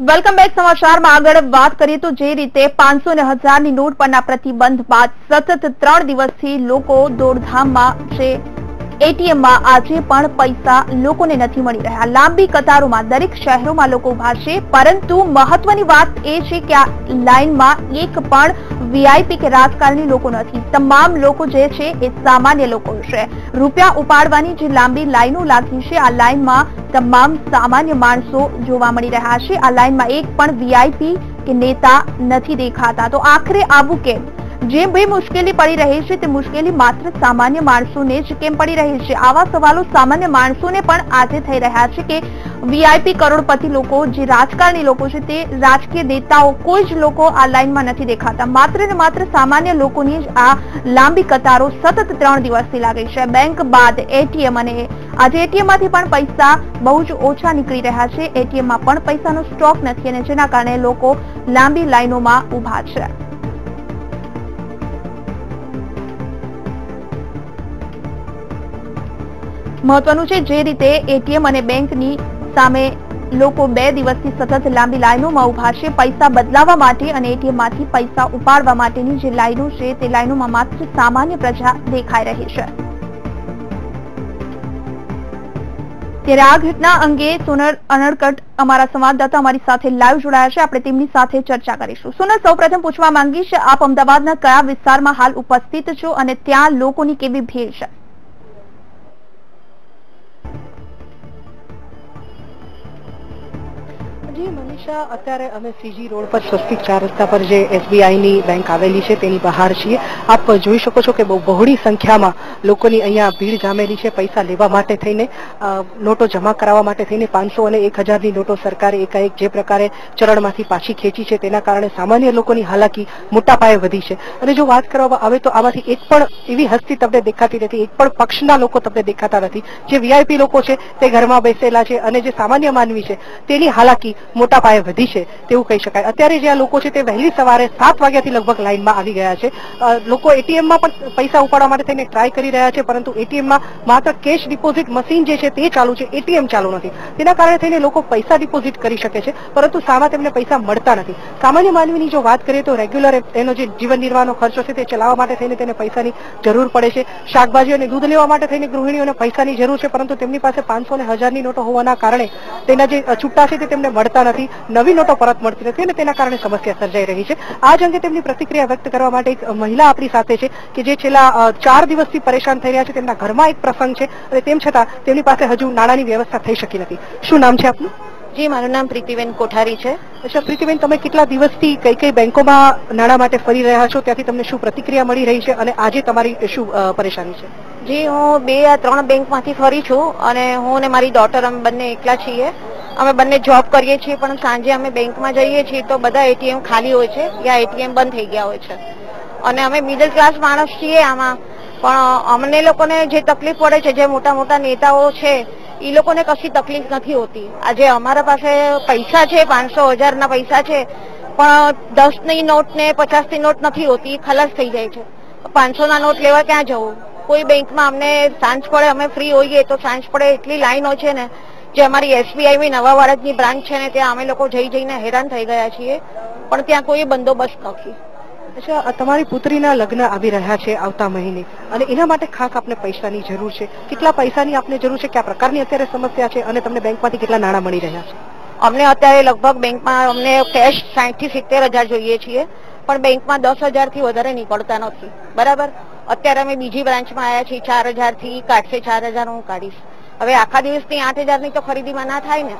Welcome back સમાચારમાં આગળ વાત કરીએ તો જે રીતે પાંચસો ને હજારની નોટ પરના પ્રતિબંધ બાદ સતત ત્રણ દિવસથી લોકો દોડધામમાં છે. એટીએમમાં આજે પણ પૈસા લોકોને નથી મળી રહ્યા. લાંબી કતારોમાં દરેક શહેરોમાં લોકો ઊભા છે પરંતુ મહત્વની વાત એ છે કે આ લાઇનમાં એક પણ વીઆઈપી કે રાજકારણી લોકો નથી. તમામ લોકો જે છે એ સામાન્ય લોકો છે. રૂપિયા ઉપાડવાની જે લાંબી લાઈનો લાગી છે, આ લાઇનમાં તમામ સામાન્ય માણસો જોવા મળી રહ્યા છે. આ લાઇનમાં એક પણ વીઆઈપી કે નેતા નથી દેખાતા. તો આખરે આવું કેમ? જે બે મુશ્કેલી પડી રહી છે, તે મુશ્કેલી માત્ર સામાન્ય માણસોને જ કેમ પડી રહી છે? આવા સવાલો સામાન્ય માણસોને પણ આજે થઈ રહ્યા છે કે વીઆઈપી કરોડપતિ લોકો, જે રાજકારણી લોકો છે, તે રાજકીય નેતાઓ કોઈ જ લોકો આ લાઈનમાં નથી દેખાતા. માત્ર ને માત્ર સામાન્ય લોકોની જ આ લાંબી કતારો સતત ત્રણ દિવસથી લાગે છે. બેંક બાદ એટીએમ અને આજે એટીએમમાંથી પણ પૈસા બહુ જ ઓછા નીકળી રહ્યા છે. એટીએમમાં પણ પૈસાનો સ્ટોક નથી અને જેના કારણે લોકો લાંબી લાઈનોમાં ઊભા છે. મહત્વનું છે જે રીતે એટીએમ અને બેંકની સામે લોકો બે દિવસથી સતત લાંબી લાઈનોમાં ઊભા છે. પૈસા બદલાવા માટે અને એટીએમમાંથી પૈસા ઉપાડવા માટેની જે લાઈનો છે તે લાઈનોમાં માત્ર સામાન્ય પ્રજા દેખાઈ રહી છે. ત્યારે આ ઘટના અંગે સોનર અનડકટ અમારા સંવાદદાતા અમારી સાથે લાઈવ જોડાયા છે. આપણે તેમની સાથે ચર્ચા કરીશું. સોનર સૌપ્રથમ પૂછવા માંગીશ, આપ અમદાવાદના કયા વિસ્તારમાં હાલ ઉપસ્થિત છો અને ત્યાં લોકોની કેવી ભીડ છે? જી, મનીષા, અત્યારે અમે સીજી રોડ પર સ્વસ્તિક ચાર રસ્તા પર જે એસબીઆઈ ની બેંક આવેલી છે, તેની બહાર છીએ. આપ જોઈ શકો છો કે બહુ બહોળી સંખ્યામાં લોકોની અહીંયા ભીડ જામેલી છે, પૈસા લેવા માટે થઈને નોટો જમા કરાવવા માટે થઈને પાંચસો અને એક હજારની નોટો સરકારે એકાએક જે પ્રકારે ચરણમાંથી પાછી ખેંચી છે, તેના કારણે સામાન્ય લોકોની હાલાકી મોટા પાયે વધી છે. અને જો વાત કરવામાં આવે તો આમાંથી એક પણ એવી હસ્તી તમને દેખાતી નથી, એક પણ પક્ષના લોકો તમને દેખાતા નથી. જે વીઆઈપી લોકો છે, તે ઘરમાં બેસેલા છે અને જે સામાન્ય માનવી છે, તેની હાલાકી મોટા પાયે વધી છે તેવું કહી શકાય. અત્યારે જે આ લોકો છે તે વહેલી સવારે સાત વાગ્યાથી લગભગ લાઇનમાં આવી ગયા છે. લોકો એટીએમમાં પણ પૈસા ઉપાડવા માટે થઈને ટ્રાય કરી રહ્યા છે, પરંતુ એટીએમમાં માત્ર કેશ ડિપોઝિટ મશીન જે છે તે ચાલુ છે, એટીએમ ચાલુ નથી. તેના કારણે થઈને લોકો પૈસા ડિપોઝિટ કરી શકે છે, પરંતુ સામા તેમને પૈસા મળતા નથી. સામાન્ય માનવીની જો વાત કરીએ તો રેગ્યુલર એનો જે જીવન નિર્વાહનો ખર્ચો છે તે ચલાવવા માટે થઈને તેને પૈસાની જરૂર પડે છે. શાકભાજી અને દૂધ લેવા માટે થઈને ગૃહિણીઓને પૈસાની જરૂર છે, પરંતુ તેમની પાસે પાંચસો ને હજારની નોટો હોવાના કારણે તેના જે છૂટા છે તે તેમને મળતા નથી. નવી નોટો પરત મળતી નથી અને તેના કારણે સમસ્યા સર્જાઈ રહી છે. આ જ અંગે તેમની પ્રતિક્રિયા વ્યક્ત કરવા માટે એક મહિલા આપણી સાથે છે કે જે છેલ્લા ચાર દિવસથી પરેશાન થઈ રહ્યા છે. તેમના ઘરમાં એક પ્રસંગ છે અને તેમ છતાં તેમની પાસે હજુ નાણાંની વ્યવસ્થા થઈ શકી નથી. શું નામ છે આપનું? જી મારું નામ પ્રીતિબેન કોઠારી છે. અચ્છા પ્રીતિબેન તમે કેટલા દિવસથી કઈ કઈ બેંકોમાં નાણાં માટે ફરી રહ્યા છો? ત્યાંથી તમને શું પ્રતિક્રિયા મળી રહી છે? અને આજે તમારી શું પરેશાની છે? જી, હું બે આ ત્રણ બેંકમાંથી ફરી છું અને હું ને મારી ડોટર અમે બંને એકલા છીએ. અમે બંને જોબ કરીએ છીએ, પણ સાંજે અમે બેંકમાં જઈએ છીએ તો બધા એટીએમ ખાલી હોય છે, યા એટીએમ બંધ થઈ ગયા હોય છે. અને અમે મિડલ ક્લાસ માણસ છીએ આમાં. પણ અમને લોકોને જે તકલીફ પડે છે, જે મોટા મોટા નેતાઓ છે એ લોકોને કશી તકલીફ નથી હોતી. આજે અમારા પાસે પૈસા છે, પાંચસો હજારના પૈસા છે, પણ દસની નોટ ને પચાસની નોટ નથી હોતી ખલાસ થઈ જાય છે. પાંચસોના નોટ લેવા ક્યાં જવું? કોઈ બેંકમાં અમને સાંજ પડે અમે ફ્રી હોઈએ તો સાંજ પડે એટલી લાઈન હોય છે ને જે અમારી એસબીઆઈ નવા વાડજની બ્રાન્ચ છે ને ત્યાં અમે લોકો જઈ જઈને હેરાન થઈ ગયા છીએ. પણ ત્યાં કોઈ બંદોબસ્ત નથી. અચ્છા તમારી પુત્રીના લગ્ન આવી રહ્યા છે આવતા મહિને. અને એના માટે ખાસ આપને પૈસાની જરૂર છે. કેટલા પૈસાની આપને જરૂર છે? કયા પ્રકારની અત્યારે સમસ્યા છે? અને તમને બેંકમાંથી કેટલા નાણાં મળી રહ્યા છે? અમને અત્યારે લગભગ બેંકમાં અમને કેશ સાઠથી સિત્તેર હજાર જોઈએ છીએ. પણ બેંકમાં દસ હજારથી વધારે નીકળતા નથી. બરાબર? અત્યારે અમે બીજી બ્રાન્ચમાં આવ્યા છીએ, ચાર હજારથી કાઢશે, ચાર હજાર હું કાઢીશ. હવે આખા દિવસની આઠ હજારની તો ખરીદીમાં ના થાય ને.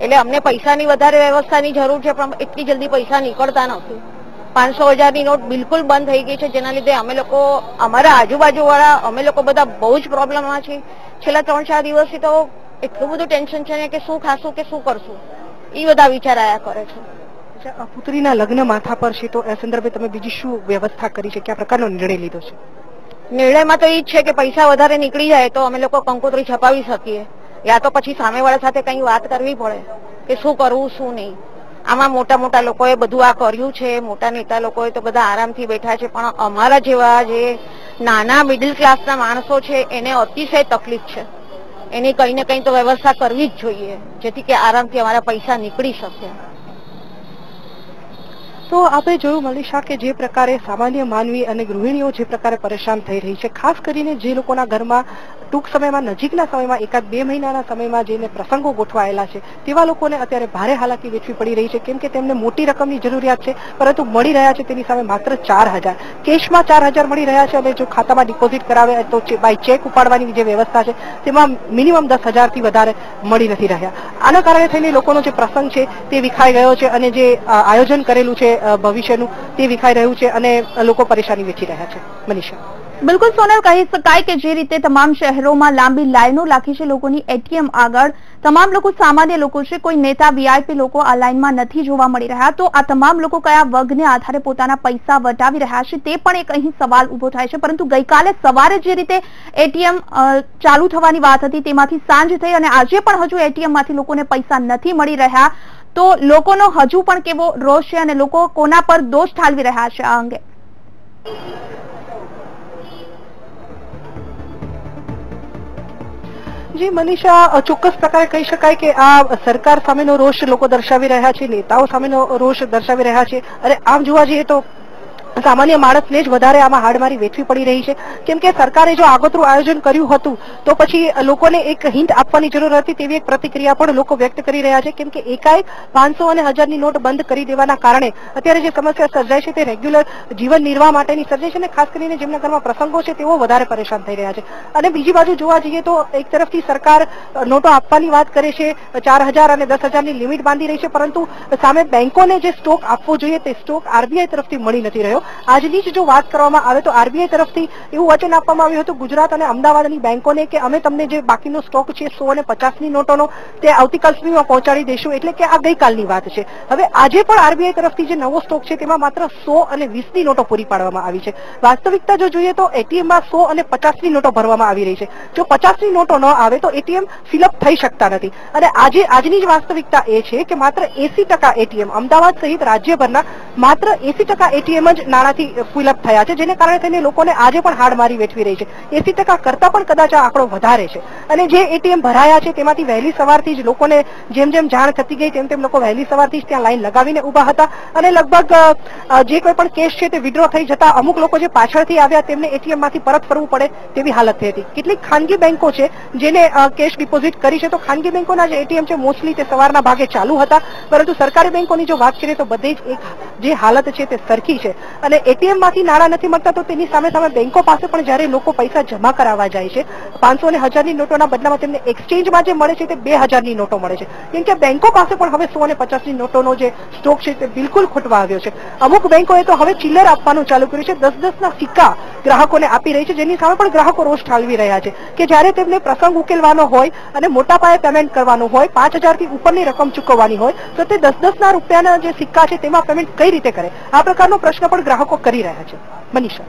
એટલે અમને પૈસાની વધારે વ્યવસ્થાની જરૂર છે, પણ એટલી જલ્દી પૈસા નીકળતા નથી. પાંચસો હજારની નોટ બિલકુલ બંધ થઈ ગઈ છે, જેના લીધે અમે લોકો, અમારા આજુબાજુ વાળા અમે લોકો બધા બહુ જ પ્રોબ્લેમમાં છીએ. છેલ્લા ત્રણ ચાર દિવસથી તો એટલું બધું ટેન્શન છે ને કે શું ખાશું કે શું કરશું. એ બધા વિચાર આયા કરે છે. પુત્રીના લગ્ન માથા પર છે, તો એ સંદર્ભે તમે બીજી શું વ્યવસ્થા કરી છે? કયા પ્રકારનો નિર્ણય લીધો છે? નિર્ણયમાં તો એ જ છે કે પૈસા વધારે નીકળી જાય તો અમે લોકો કંકોત્રી છપાવી શકીએ. યા તો પછી સામેવાળા સાથે કંઈ વાત કરવી પડે કે શું કરવું, શું નહીં. આમાં મોટા મોટા લોકોએ બધું આ કર્યું છે, મોટા નેતા લોકોએ તો બધા આરામથી બેઠા છે, પણ અમારા જેવા જે નાના મિડલ ક્લાસના માણસો છે, એને અતિશય તકલીફ છે. એની કંઈ ને કંઈ તો વ્યવસ્થા કરવી જ જોઈએ, જેથી કે આરામથી અમારા પૈસા નીકળી શકે. તો આપણે જોયું મનીષા કે જે પ્રકારે સામાન્ય માનવી અને ગૃહિણીઓ જે પ્રકારે પરેશાન થઈ રહી છે, ખાસ કરીને જે લોકોના ઘરમાં ટૂંક સમયમાં, નજીકના સમયમાં, એકાદ બે મહિનાના સમયમાં જેને પ્રસંગો ગોઠવાયેલા છે, તેવા લોકોને અત્યારે ભારે હાલાકી વેઠવી પડી રહી છે. કેમ કે તેમને મોટી રકમની જરૂરિયાત છે, પરંતુ મળી રહ્યા છે તેની સામે માત્ર ચાર હજાર. કેશમાં ચાર હજાર મળી રહ્યા છે અને જો ખાતામાં ડિપોઝિટ કરાવે તો બાય ચેક ઉપાડવાની જે વ્યવસ્થા છે, તેમાં મિનિમમ દસ હજારથી વધારે મળી નથી રહ્યા. આના કારણે થઈને લોકોનો જે પ્રસંગ છે તે વિખાઈ ગયો છે અને જે આયોજન કરેલું છે ભવિષ્યનું તે વિખાઈ રહ્યું છે અને લોકો પરેશાની વેઠી રહ્યા છે. મનીષા. બિલકુલ, સોનલ, કહી શકાય કે જે રીતે તમામ શહેરોમાં લાંબી લાઈનો લાગી છે લોકોની એટીએમ આગળ, તમામ લોકો સામાન્ય લોકો છે, કોઈ નેતા, વીઆઈપી લોકો આ લાઈનમાં નથી જોવા મળી રહ્યા, તો આ તમામ લોકો કયા વર્ગને આધારે પોતાના પૈસા વટાવી રહ્યા છે, તે પણ એક અહીં સવાલ ઊભો થાય છે, પરંતુ ગઈકાલે સવારે જે રીતે એટીએમ ચાલુ થવાની વાત હતી, તેમાંથી સાંજ થઈ અને આજે પણ હજુ એટીએમમાંથી લોકોને પૈસા નથી મળી રહ્યા, તો લોકોનો હજુ પણ કેવો રોષ છે અને લોકો કોના પર દોષ ઠાલવી રહ્યા છે આ અંગે? જી, મનીષા ચોક્કસ પ્રકારે કહી શકાય કે આ સરકાર સામેનો રોષ લોકો દર્શાવી રહ્યા છે, નેતાઓ સામેનો રોષ દર્શાવી રહ્યા છે. અને આમ જોવા જઈએ તો સામાન્ય માણસને જ વધારે આમાં હાડમારી વેઠવી પડી રહી છે. કેમ કે સરકારે જો આગોતરું આયોજન કર્યું હતું, તો પછી લોકોને એક હિન્ટ આપવાની જરૂર હતી તેવી એક પ્રતિક્રિયા પણ લોકો વ્યક્ત કરી રહ્યા છે. કેમ કે એકાએક પાંચસો અને હજારની નોટ બંધ કરી દેવાના કારણે અત્યારે જે સમસ્યા સર્જાય છે તે રેગ્યુલર જીવન નિર્વાહ માટેની સર્જાય છે અને ખાસ કરીને જેમના ઘરમાં પ્રસંગો છે તેઓ વધારે પરેશાન થઈ રહ્યા છે. અને બીજી બાજુ જોવા જઈએ તો એક તરફથી સરકાર નોટો આપવાની વાત કરે છે, ચાર હજાર અને દસ હજારની લિમિટ બાંધી રહી છે, પરંતુ સામે બેંકોને જે સ્ટોક આપવો જોઈએ તે સ્ટોક આરબીઆઈ તરફથી મળી નથી રહ્યો. આજની જ જો વાત કરવામાં આવે તો આરબીઆઈ તરફથી એવું વચન આપવામાં આવ્યું હતું ગુજરાત અને અમદાવાદની બેંકોને કે અમે તમને જે બાકીનો સ્ટોક છે સો અને પચાસની નોટોનો તે આવતીકાલ સુધીમાં પહોંચાડી દઈશું એટલે કે આ ગઈકાલની વાત છે. હવે આજે પણ આરબીઆઈ તરફથી જે નવો સ્ટોક છે તેમાં માત્ર સો અને વીસની નોટો પૂરી પાડવામાં આવી છે. વાસ્તવિકતા જો જોઈએ તો એટીએમમાં સો અને પચાસની નોટો ભરવામાં આવી રહી છે. જો પચાસની નોટો ન આવે તો એટીએમ ફિલઅપ થઈ શકતા નથી. અને આજે આજની જ વાસ્તવિકતા એ છે કે માત્ર એસી ટકા એટીએમ અમદાવાદ સહિત રાજ્યભરના માત્ર એસી ટકા એટીએમ જ નાણાંથી ફિલઅપ થયા છે, જેને કારણે થઈને લોકોને આજે પણ હાડમારી વેઠવી રહી છે. એસી ટકા પણ કદાચ આંકડો વધારે છે. અને જે એટીએમ ભરાયા છે, તેમાંથી વહેલી સવારથી જ લોકોને જેમ જેમ જાણ થતી ગઈ, તેમ તેમ લોકો વહેલી સવારથી જ ત્યાં લાઈન લગાવીને ઊભા હતા. અને લગભગ જે કોઈ પણ કેસ છે, તે વિડ્રો થઈ જતા અમુક લોકો જે પાછળથી આવ્યા, તેમને એટીએમમાંથી પરત ફરવું પડે તેવી હાલત થઈ હતી. કેટલીક ખાનગી બેંકો છે, જેને કેશ ડિપોઝિટ કરી છે, તો ખાનગી બેંકોના જે એટીએમ છે મોસ્ટલી તે સવારના ભાગે ચાલુ હતા. પરંતુ સરકારી બેંકોની જો વાત કરીએ, તો બધી જ એક જે હાલત છે તે સરખી છે. અને એટીએમમાંથી નાણાં નથી મળતા તો તેની સામે સામે બેંકો પાસે પણ જ્યારે લોકો પૈસા જમા કરાવવા જાય છે, પાંચસો અને હજારની નોટોના બદલામાં તેમને એક્સચેન્જમાં જે મળે છે તે બે હજારની નોટો મળે છે. કેમ કે બેંકો પાસે પણ હવે સો અને પચાસની નોટોનો જે સ્ટોક છે તે બિલકુલ ખૂટવા આવ્યો છે. અમુક બેંકોએ તો હવે ચિલ્લર આપવાનું ચાલુ કર્યું છે. દસ દસ ના સિક્કા ગ્રાહકોને આપી રહી છે. જેની સામે પણ ગ્રાહકો રોષ ઠાલવી રહ્યા છે કે જ્યારે તેમને પ્રસંગ ઉકેલવાનો હોય અને મોટા પાયે પેમેન્ટ કરવાનું હોય, પાંચ હજારથી ઉપરની રકમ ચૂકવવાની હોય, તો તે દસ દસ ના રૂપિયાના જે સિક્કા છે તેમાં પેમેન્ટ કઈ રીતે કરે? આ પ્રકારનો પ્રશ્ન પણ ગ્રાહકો કરી રહ્યા છે. મનીષા.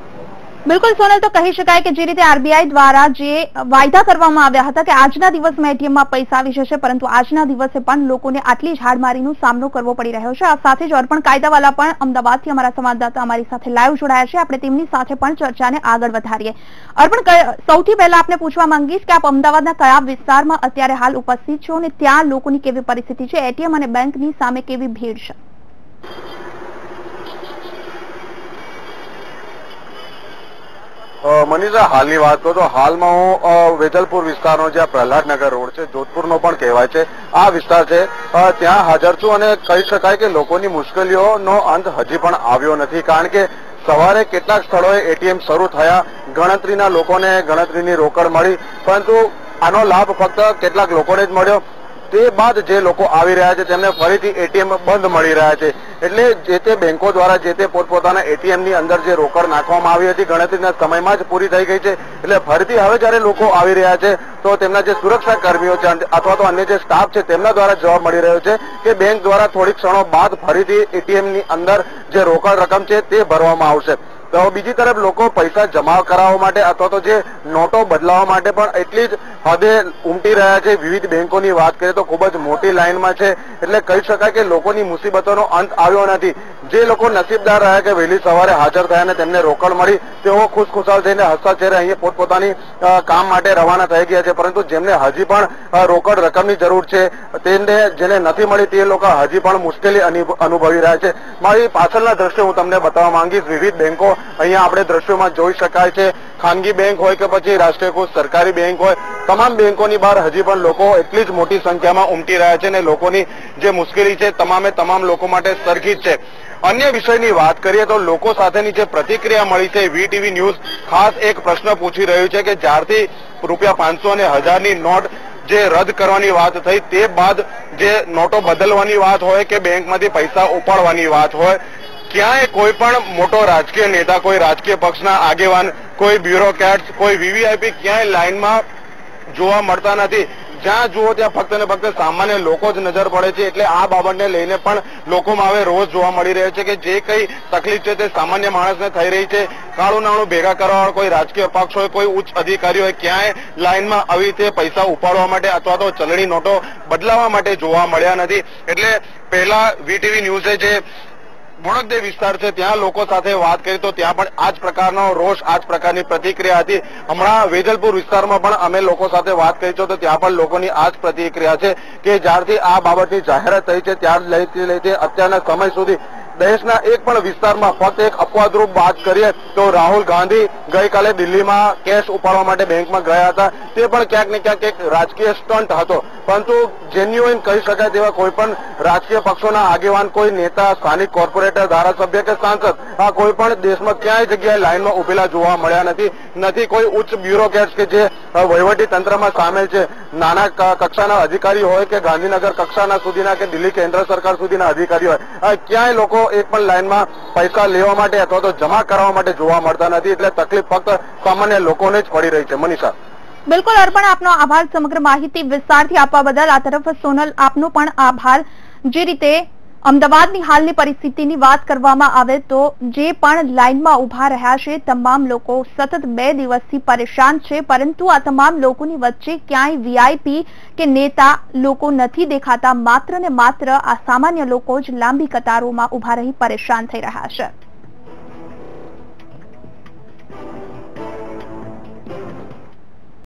બિલકુલ, સોનલ, તો કહી શકાય કે જે રીતે આરબીઆઈ દ્વારા જે વાયદા કરવામાં આવ્યા હતા કે આજના દિવસમાં એટીએમમાં પૈસા આવી જશે, પરંતુ આજના દિવસે પણ લોકોને આટલી જ હાડમારીનો સામનો કરવો પડી રહ્યો છે. આ સાથે જ અર્પણ કાયદાવાલા પણ અમદાવાદથી અમારા સંવાદદાતા અમારી સાથે લાઈવ જોડાયા છે. આપણે તેમની સાથે પણ ચર્ચાને આગળ વધારીએ. અર્પણ સૌથી પહેલા આપને પૂછવા માંગીશ કે આપ અમદાવાદના કયા વિસ્તારમાં અત્યારે હાલ ઉપસ્થિત છો અને ત્યાં લોકોની કેવી પરિસ્થિતિ છે? એટીએમ અને બેંકની સામે કેવી ભીડ છે? મનીષા, હાલની વાત કરું તો હાલમાં હું વેજલપુર વિસ્તારનો જે પ્રહલાદનગર રોડ છે, જોધપુરનો પણ કહેવાય છે. આ વિસ્તાર છે. ત્યાં હાજર છું અને કહી શકાય કે લોકોની મુશ્કેલીઓનો અંત હજી પણ આવ્યો નથી. કારણ કે સવારે કેટલાક સ્થળોએ એટીએમ શરૂ થયા. ગણતરીના લોકોને ગણતરીની રોકડ મળી. પરંતુ આનો લાભ ફક્ત કેટલાક લોકોને જ મળ્યો. તે બાદ જે લોકો આવી રહ્યા છે, તેમને ફરીથી એટીએમ બંધ મળી રહ્યા છે. એટલે જે તે બેંકો દ્વારા જે તે પોતપોતાના એટીએમની અંદર જે રોકડ નાખવામાં આવી હતી, ગણતરીના સમયમાં જ પૂરી થઈ ગઈ છે. એટલે ફરીથી હવે જયારે લોકો આવી રહ્યા છે, તો તેમના જે સુરક્ષા કર્મીઓ છે, અથવા તો અન્ય જે સ્ટાફ છે, તેમના દ્વારા જવાબ મળી રહ્યો છે કે બેંક દ્વારા થોડીક ક્ષણો બાદ ફરીથી એટીએમની અંદર જે રોકડ રકમ છે, તે ભરવામાં આવશે. તો બીજી તરફ લોકો પૈસા જમા કરાવવા માટે અથવા તો જે નોટો બદલાવવા માટે પણ એટલી જ હદે ઉમટી રહ્યા છે. વિવિધ બેંકોની વાત કરીએ તો ખૂબ જ મોટી લાઇનમાં છે. એટલે કહી શકાય કે લોકોની મુસીબતોનો અંત આવ્યો નથી. જે લોકો નસીબદાર રહ્યા કે વહેલી સવારે હાજર થયા અને તેમને રોકડ મળી, તેઓ ખુશખુશાલ થઈને હસતા ચહેરે અહીંયા પોતપોતાની કામ માટે રવાના થઈ ગયા છે. પરંતુ જેમને હજી પણ રોકડ રકમની જરૂર છે તેને જેને નથી મળી તે લોકો હજી પણ મુશ્કેલી અનુભવી રહ્યા છે. મારી પાછળના દ્રશ્યો હું તમને બતાવવા માંગીશ. વિવિધ બેંકો અહીંયા આપણે દ્રશ્યોમાં જોઈ શકાય છે. ખાનગી બેંક હોય કે પછી રાષ્ટ્રીયકૃત સરકારી બેંક હોય, તમામ બેંકોની બહાર હજી પણ લોકો એટલી જ મોટી સંખ્યામાં ઉમટી રહ્યા છે અને લોકોની જે મુશ્કેલી છે, તમામે તમામ લોકો માટે સરખી જ છે. અન્ય વિષયની વાત કરીએ તો લોકો સાથેની જે પ્રતિક્રિયા મળી છે વીટીવી ન્યૂઝ, ખાસ એક પ્રશ્ન પૂછી રહ્યું છે કે જ્યારથી રૂપિયા પાંચસો અને હજારની નોટ જે રદ કરવાની વાત થઈ, તે બાદ જે નોટો બદલવાની વાત હોય કે બેંકમાંથી પૈસા ઉપાડવાની વાત હોય, ક્યાંય કોઈ પણ મોટો રાજકીય નેતા, કોઈ રાજકીય પક્ષના આગેવાન, કોઈ બ્યુરોક્રેટ્સ, કોઈ વીવીઆઈપી ક્યાંય લાઈનમાં જોવા મળતા નથી. જ્યાં જુઓ ત્યાં ફક્ત ને ફક્ત સામાન્ય લોકો જ નજર પડે છે એટલે આ બાબતને લઈને પણ લોકોમાં હવે રોજ જોવા મળી રહ્યો છે કે જે કઈ તકલીફ છે તે સામાન્ય માણસને થઈ રહી છે. કાળું નાણું ભેગા કરવા કોઈ રાજકીય પક્ષ હોય, કોઈ ઉચ્ચ અધિકારી હોય, ક્યાંય લાઈનમાં આવી રીતે પૈસા ઉપાડવા માટે અથવા તો ચલણી નોટો બદલાવા માટે જોવા મળ્યા નથી. એટલે પહેલા વીટીવી ન્યૂઝે જે બોણકદેવ વિસ્તાર છે, ત્યાં લોકો સાથે વાત કરી તો ત્યાં પણ આ જ પ્રકારનો રોષ આ જ પ્રકારની પ્રતિક્રિયા હતી. હમણાં વેજલપુર વિસ્તારમાં પણ અમે લોકો સાથે વાત કરી છે તો ત્યાં પણ લોકોની આ જ પ્રતિક્રિયા છે કે જ્યારથી આ બાબતની જાહેરાત થઈ છે ત્યાર લઈને અત્યારના સમય સુધી દેશના એક પણ વિસ્તારમાં ફક્ત એક અપવાદરૂપ વાત કરીએ તો રાહુલ ગાંધી ગઈકાલે દિલ્હીમાં કેશ ઉપાડવા માટે બેંકમાં ગયા હતા. તે પણ ક્યાંક ને ક્યાંક એક રાજકીય સ્ટન્ટ હતો. પરંતુ જેન્યુઇન કહી શકાય તેવા કોઈ પણ રાજકીય પક્ષોના આગેવાન, કોઈ નેતા, સ્થાનિક કોર્પોરેટર, ધારાસભ્ય કે સાંસદ, આ કોઈ પણ દેશમાં ક્યાંય જગ્યાએ લાઇનમાં ઉભેલા જોવા મળ્યા નથી. નથી કોઈ ઉચ્ચ બ્યુરોક્રેટ્સ કે જે વહીવટી તંત્રમાં સામેલ છે. નાના કક્ષાના અધિકારી હોય કે ગાંધીનગર કક્ષાના સુધીના કે દિલ્હી કેન્દ્ર સરકાર સુધીના અધિકારી હોય ક્યાંય લોકો એક પણ લાઇનમાં પૈસા લેવા માટે અથવા તો જમા કરાવવા માટે જોવા મળતા નથી, એટલે તકલીફ ફક્ત સામાન્ય લોકોને જ પડી રહી છે. મનીષા. બિલકુલ અર્પણ આપનો આભાર, સમગ્ર માહિતી વિસ્તારથી આપવા બદલ. આ તરફ સોનલ આપનો પણ આભાર. જે રીતે અમદાવાદની હાલની પરિસ્થિતિની વાત કરવામાં આવે તો જે પણ લાઇનમાં ઊભા રહ્યા છે, તમામ લોકો સતત બે દિવસથી પરેશાન છે, પરંતુ આ તમામ લોકોની વચ્ચે ક્યાંય વીઆઈપી કે નેતા લોકો નથી દેખાતા. માત્ર ને માત્ર આ સામાન્ય લોકો જ લાંબી કતારોમાં ઊભા રહી પરેશાન થઈ રહ્યા છે.